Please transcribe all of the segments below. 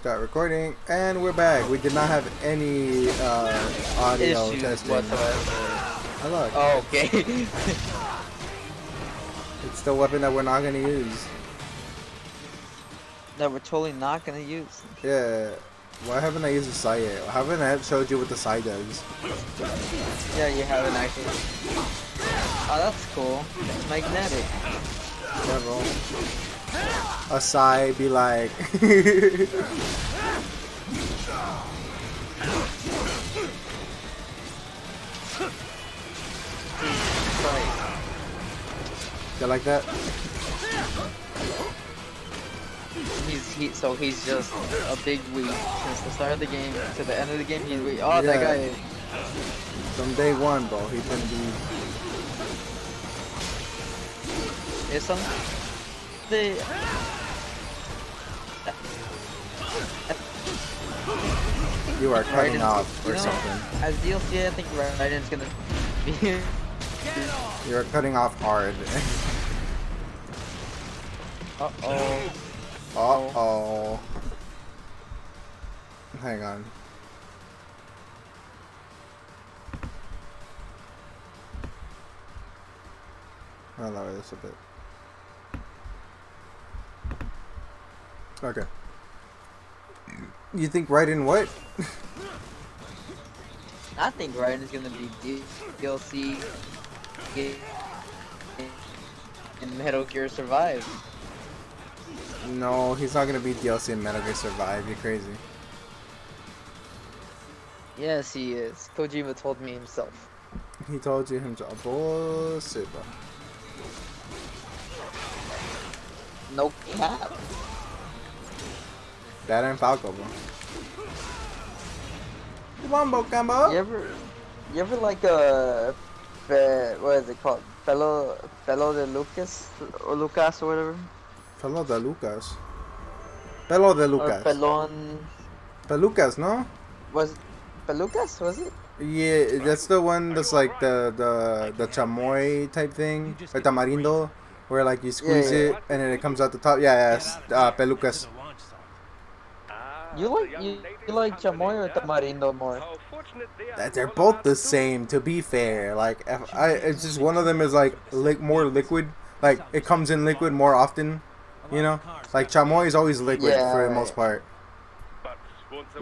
Start recording, and we're back. We did not have any uh, audio Issues testing. whatsoever. Oh, look, Oh, okay. it's the weapon that we're not gonna use. that we're totally not gonna use. Yeah. Why haven't I used the Sai yet? Why haven't I showed you what the Sai does? Yeah, you haven't actually. Oh, that's cool. It's magnetic. Bro. A Sai be like. You like that? He's he so he's just a big weak since the start of the game to the end of the game. He's weak. Oh, that Yeah. guy. From day one, bro. He's gonna be. is some. The. You are cutting Raiden's- off you or know, something. As DLC, I think Raiden's gonna be. You're cutting off hard. Uh oh. Uh oh. Hang on. I'll lower this a bit. Okay. You think Raiden what? I think Raiden's gonna be DLC in Metal Gear Survive. No, he's not gonna be DLC in Metal Gear Survive. You're crazy. Yes, he is. Kojima told me himself. He told you himself. Bullshit, bro. No cap. That and Falco, bro. Wombo combo. You ever, you ever like a, fe, what is it called? Fellow, fellow de Lucas or Lucas or whatever. Pelo de Lucas. Pelo de Or Lucas. Pelon. Pelucas, no? Was Pelucas? Was it? Yeah, that's the one that's like the the the chamoy type thing, or tamarindo, where like you squeeze yeah. it and then it comes out the top. Yeah, yeah, it's, uh, pelucas. You like you, you like chamoy or tamarindo more? That they're both the same. To be fair, like if I, it's just one of them is like li- more liquid. Like it comes in liquid more often. You know, like chamoy is always liquid Yeah, for the most part,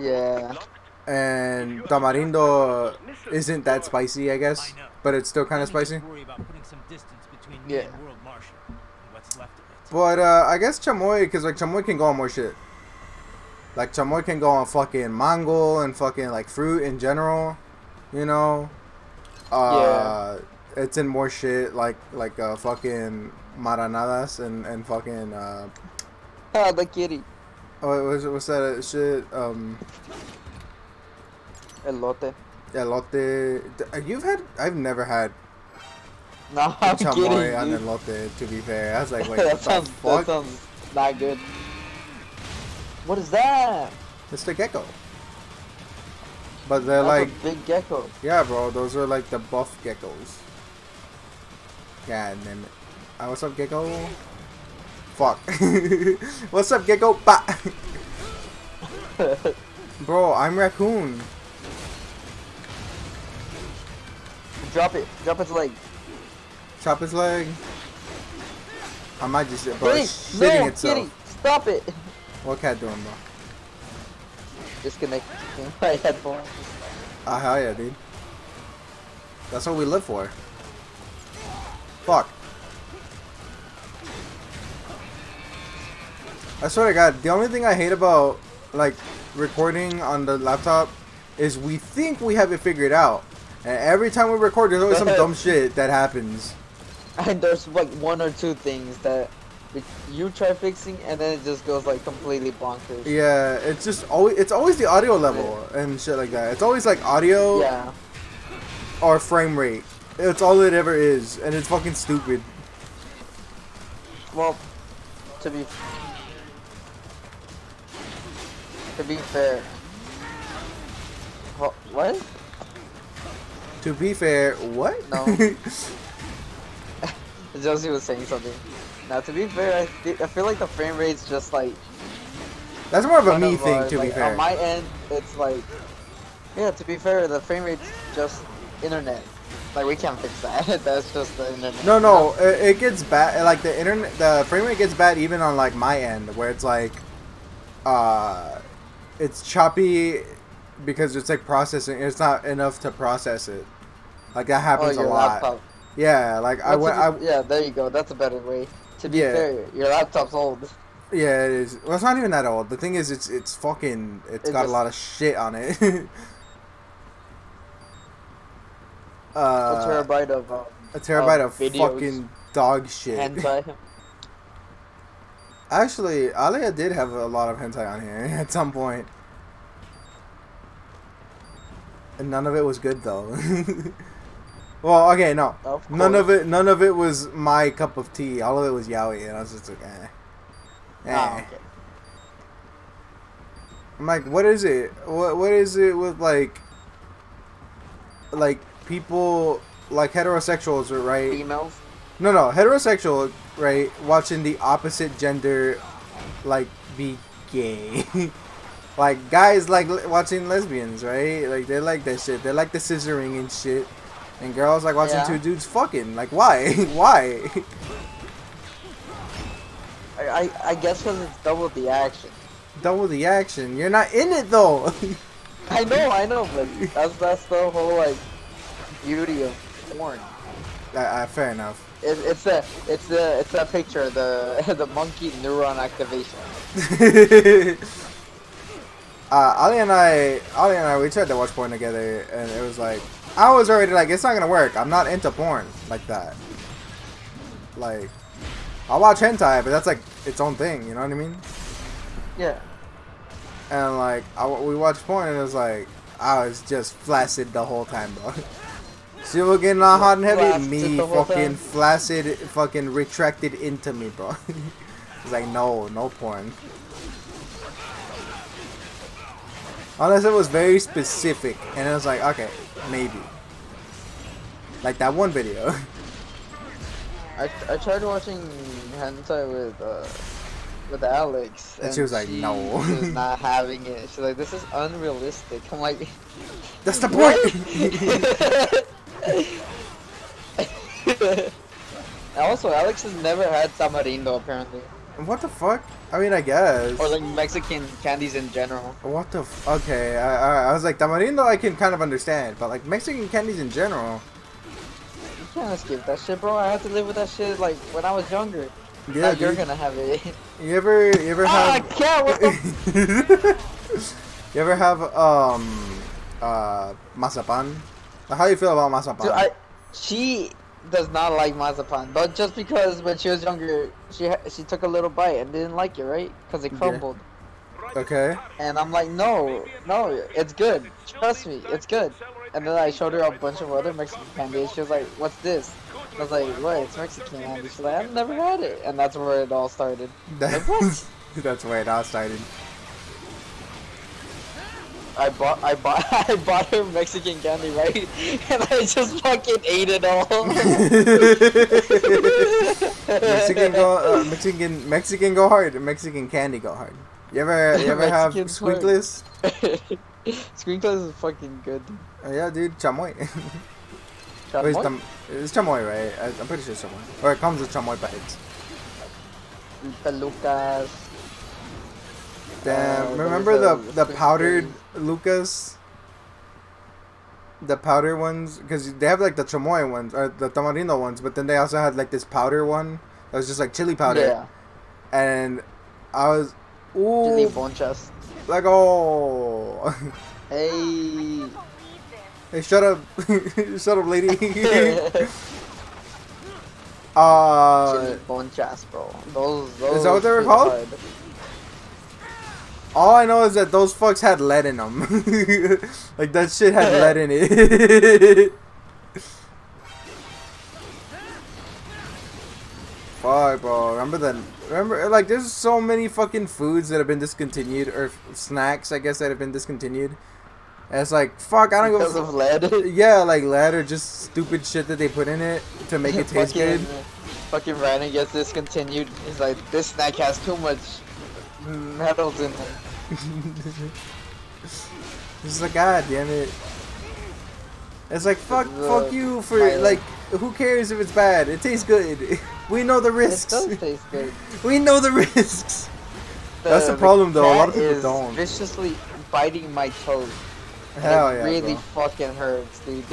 Yeah. and tamarindo isn't that spicy, I guess, but it's still kind of spicy. Yeah. But uh, I guess chamoy, because like chamoy can go on more shit. Like chamoy can go on fucking mango and fucking like fruit in general, you know. Uh, It's in more shit like like uh, fucking maranadas and and fucking uh, Ah, the kitty. what was what's that shit um Elote. elote. You've had I've never had No, I'm chamoy kidding. on dude. elote. To be fair, I was like, wait, that sounds that sounds not good. What is that? It's the gecko. But they're That's like a big gecko. Yeah, bro, those are like the buff geckos. God damn it. Uh, what's up, gecko? Fuck. what's up, gecko? Bro, I'm raccoon. Drop it. Drop its leg. Chop his leg. I might just, bro, it's no, itself. kitty, stop it. What cat doing, bro? Disconnect my headphone. Ah, hell yeah, dude. That's what we live for. Fuck. I swear to God, the only thing I hate about like recording on the laptop is we think we have it figured out, and every time we record, there's always some dumb shit that happens. And there's like one or two things that you try fixing, and then it just goes like completely bonkers. Yeah, it's just always it's always the audio level and shit like that. It's always like audio Yeah. or frame rate. It's all it ever is, and it's fucking stupid. Well, to be to be fair. What? To be fair, what? No. Josie was saying something. Now, to be fair, I, I feel like the frame rate's just like That's more of a me of thing, to be fair. On my end, it's like, yeah. To be fair, the frame rate's just internet. Like we can't fix that. That's just the internet. No, no, it, it gets bad. Like the internet, the frame rate gets bad even on like my end, where it's like, uh, it's choppy because it's like processing. It's not enough to process it. Like that Oh, happens a lot. laptop. Yeah, like I That's went. a I, yeah, there you go. That's a better way. To be Yeah. fair, your laptop's old. yeah, it is. Well, it's not even that old. The thing is, it's it's fucking. it's It got a lot of shit on it. a uh, terabyte of um, a terabyte of of fucking dog shit. hentai. Actually, Alia did have a lot of hentai on here at some point. And none of it was good though. Well, okay, no. Of None of it none of it was my cup of tea. All of it was yaoi and I was just like, eh. Eh. Ah, okay. I'm like, what is it? What what is it with like like people like heterosexuals, right? Females. No, no, heterosexual, right? Watching the opposite gender, like, be gay. like, guys like li- watching lesbians, right? Like, they like that shit. They like the scissoring and shit. And girls like watching Yeah. two dudes fucking. Like, why? why? I, I, I guess because it's double the action. Double the action. You're not in it, though. I know, I know, but that's that's the whole like beauty of porn. uh, uh, fair enough. It, it's a it's a it's that picture the the monkey neuron activation. uh, Ali and I, Ali and I, we tried to watch porn together, and it was like, I was already like, it's not gonna work. I'm not into porn like that. Like, I'll watch hentai, but that's like its own thing. You know what I mean? Yeah. And like, I, we watched porn, and it was like, I was just flaccid the whole time, bro. She was getting all hot and heavy. Flaccid Me fucking time? flaccid, fucking retracted into me, bro. it's like, no, no porn. Unless it was very specific, and it was like, okay, maybe. Like that one video. I, I tried watching hentai with uh with Alex, And she was like, "No." was not having it. She's like, "This is unrealistic." I'm like, That's the point. also, Alex has never had tamarindo apparently, what the fuck? I mean, I guess. or like Mexican candies in general. What the f- Okay, I, I, I was like, tamarindo I can kind of understand, but like Mexican candies in general. You can't escape that shit, bro. I had to live with that shit like when I was younger. Yeah, you're gonna have it. You ever, you ever ah, have, cat, what the? you ever have um, uh, mazapan? How do you feel about mazapan? Dude, I, she does not like mazapan, but just because when she was younger, she she took a little bite and didn't like it, right? Because it Yeah. crumbled. Okay. And I'm like, no, no, it's good. Trust me, it's good. And then I showed her a bunch of other Mexican candy. and She was like, what's this? I was like, what? It's Mexican candy. She's like, I've never had it. And that's where it all started. That- Like, what? That's where it all started. I bought, I bought, I bought her Mexican candy, right? And I just fucking ate it all. Mexican go, uh, Mexican, Mexican go hard. Mexican candy go hard. You ever, you ever have Skwinkles? Skwinkles is fucking good. Uh, yeah, dude, chamoy. Wait, it's, it's chamoy, right? I, I'm pretty sure it's chamoy. Or it comes with chamoy packets. Pelucas. Damn, Uh, remember the the powdered. Lucas? The powder ones, because they have like the chamoy ones or the tamarindo ones, but then they also had like this powder one that was just like chili powder, Yeah. and I was, ooh, Chili ooh, bonchas. like oh, Hey. hey, shut up, shut up, lady. uh, Chili bonchas, bro. Those, those. that what they were called? hard. All I know is that those fucks had lead in them. like that shit had lead in it. Fuck, bro. Remember the remember like there's so many fucking foods that have been discontinued or f- snacks I guess that have been discontinued. And it's like fuck, I don't Because go. of lead. Yeah, like lead or just stupid shit that they put in it to make it taste fucking, good. Fucking Ryan gets discontinued. He's like, this snack has too much metals in them. It's like, god damn it. It's like fuck, The fuck you for pilot. like. Who cares if it's bad? It tastes good. We know the risks. It does taste good. We know the risks. That's the problem, though. A lot of people don't. viciously biting my toes. and Hell it yeah, really bro. fucking hurts, dude.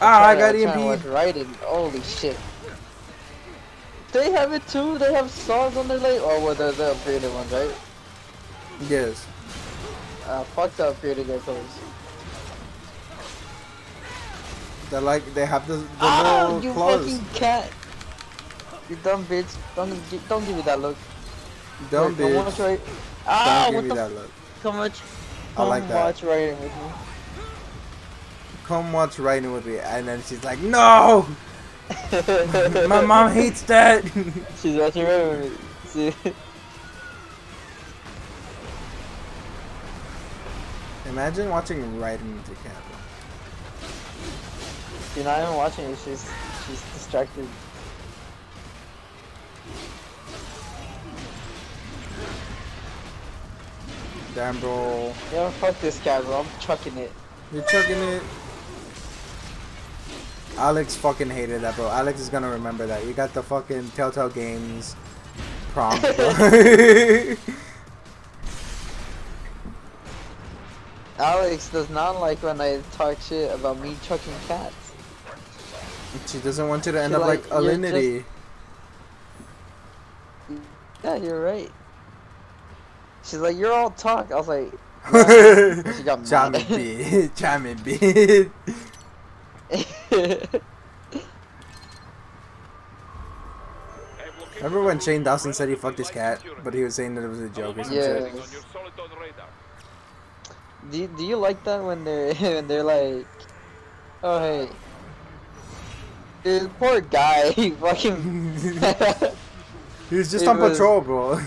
Ah, I got EMP. watch Raiden. Holy shit. They have it too. They have saws on their leg. Oh, well, they're the upgraded ones, right? Yes. Uh, fuck the upgraded their toes. They're like they have the, the Ah, little you claws. fucking cat! You dumb bitch! Don't don't give me that look. Dumb Here, Come watch bitch. right. Ah, Don't what give me the? that look. Come watch. I like that. Come watch Raiden with me. Come watch Raiden with me, and then she's like, "No, my mom hates that." She's watching Raiden with me. See? Imagine watching with your cat. bro. She's not even watching it. She's she's distracted. Damn, bro. Yeah, fuck this cat, bro. I'm chucking it. You're chucking it. Alex fucking hated that, bro. Alex is gonna remember that. You got the fucking Telltale Games prompt, Alex does not like when I talk shit about me chucking cats. she doesn't want you to end She up like, like, you're Alinity. Yeah, you're right. She's like, you're all talk. I was like, she got Chime mad. it, bitch. Chime it, bitch. Remember when Shane Dawson said he fucked his cat, but he was saying that it was a joke or something? Yeah. Do, you, do you like that when they're when they're like, oh hey, this poor guy, he fucking. he was just It on was- patrol, bro.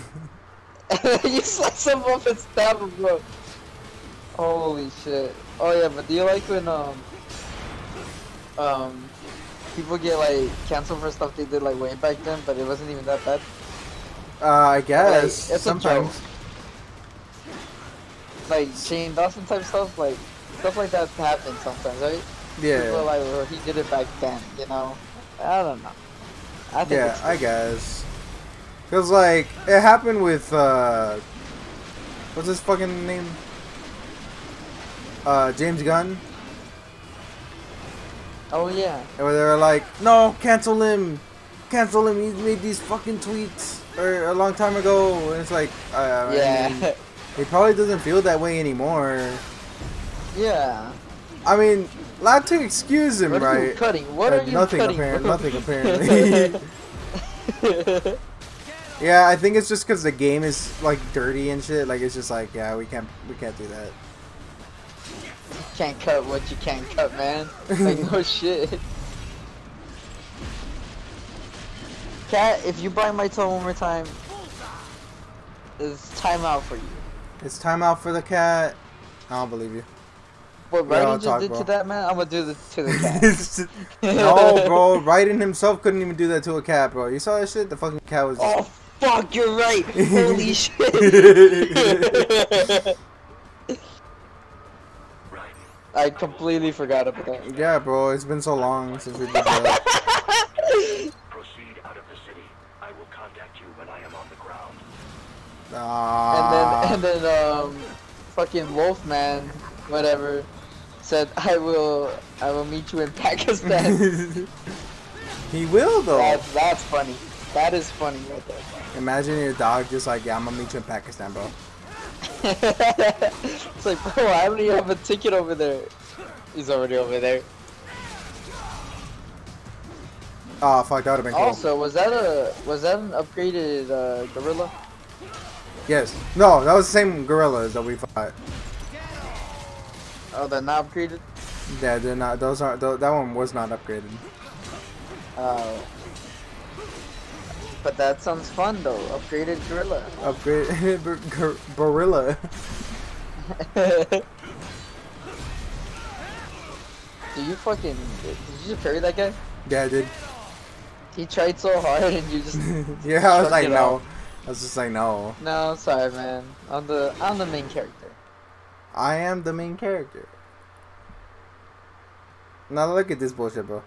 you slice him up and stab him, bro. Holy shit. Oh yeah, but do you like when um um people get like canceled for stuff they did like way back then, but it wasn't even that bad? Uh, I guess. it's a sometimes. joke. Like Shane Dawson type stuff, like stuff like that happens sometimes, right? Yeah. People like, well, he did it back then, you know? I don't know. I think Yeah, I guess. Cause like it happened with uh, what's his fucking name? Uh, James Gunn. Oh yeah. Where they were like, no, cancel him, cancel him. He made these fucking tweets or a long time ago, and it's like, uh, I Yeah. mean, he probably doesn't feel that way anymore. yeah. I mean, not to excuse him, What are you right? cutting? What Uh, are you nothing cutting? apparent, nothing apparently. yeah, I think it's just because the game is like dirty and shit. Like it's just like, yeah, we can't, we can't do that. You can't cut what you can't cut, man. Like no shit. Cat, if you bite my toe one more time, it's time out for you. It's time out for the cat. I don't believe you. What Raiden just did bro. to that man, I'm gonna do this to the cat. no, bro. Raiden himself couldn't even do that to a cat, bro. You saw that shit? The fucking cat was. Oh fuck, you're right. Holy shit. I completely forgot about that. yeah, bro. It's been so long since we did that. Proceed out of the city. I will contact you when I am on the ground. Ah. And then and then um fucking Wolfman, whatever, said I will I will meet you in Pakistan. he will though. that's that's funny. That is funny right there. Imagine your dog just like, yeah, I'm gonna meet you in Pakistan, bro. it's like, bro, I don't even have a ticket over there. He's already over there. Oh fuck, that would've been cool. Also, was that a was that an upgraded uh, gorilla? Yes. No, that was the same gorillas that we fought. Oh, they're not upgraded. Yeah, they're not. Those aren't. Th that one was not upgraded. Oh. But that sounds fun though. Upgraded gorilla. Upgraded Gorilla. Do you fucking did you just parry that guy? Yeah, dude. He tried so hard and you just yeah, I was like, no, off. I was just like, no. No, sorry, man. I'm the I'm the main character. I am the main character. Now look at this bullshit, bro.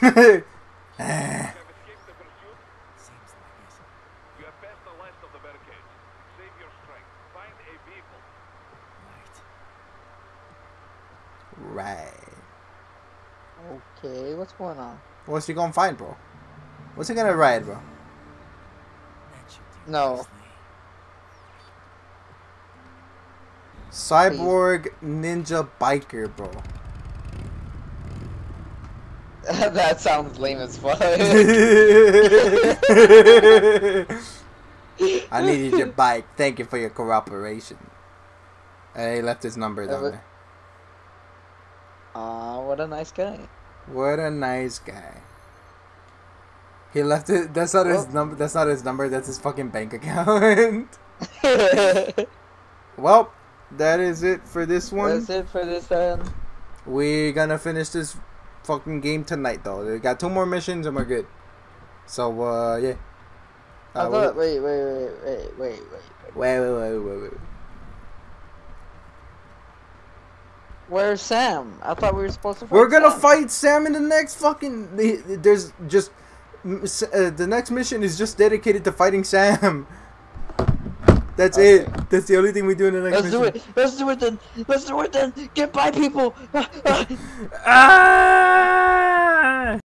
Eh. have escaped the pursuit? You have passed the last of the barricades. Save your strength. Find a vehicle. right. Okay, what's going on? What's he gonna find, bro? What's he gonna ride, bro? No. Cyborg Ninja Biker, bro. that sounds lame as fuck. I needed your bike. Thank you for your cooperation. And he left his number down but- there. Aw, what a nice guy. What a nice guy. He left it. That's not his number. That's not his number. That's his fucking bank account. well, that is it for this one. That's it for this then. We're gonna finish this fucking game tonight, though. We got two more missions and we're good. So, uh, yeah. I Uh, thought, wait, wait, wait, wait, wait, wait. wait, wait, wait, wait, wait. Where's Sam? I thought we were supposed to fight We're gonna Sam. fight Sam in the next fucking. There's just. Uh, the next mission is just dedicated to fighting Sam. That's Okay. it. That's the only thing we do in the next Let's do it. Let's do it then. Let's do it then. Get by people. Ah!